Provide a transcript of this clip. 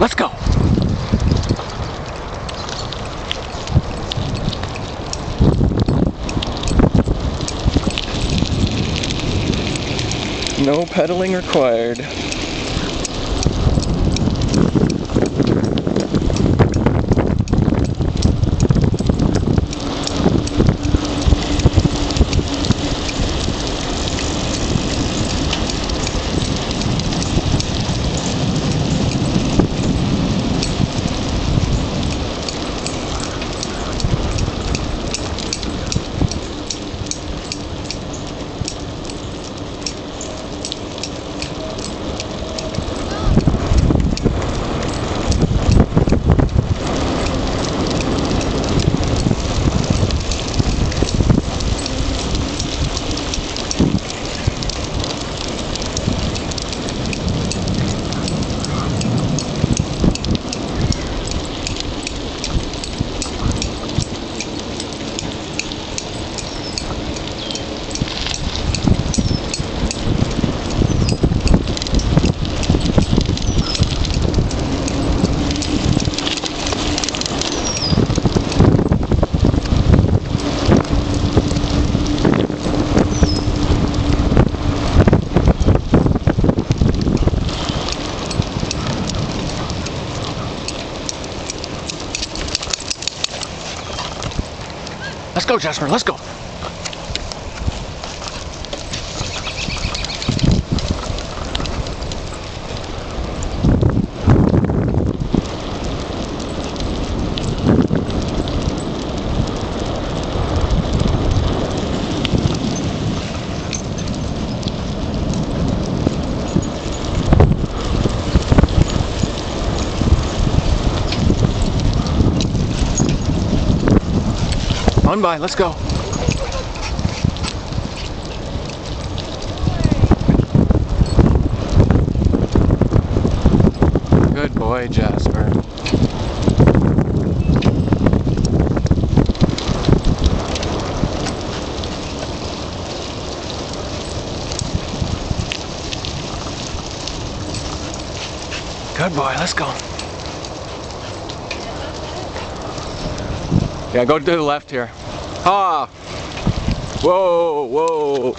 Let's go. No pedaling required. Let's go, Jasper. Let's go. On by, let's go. Good boy, Jasper. Good boy, let's go. Yeah, go to the left here. Ah! Whoa, whoa.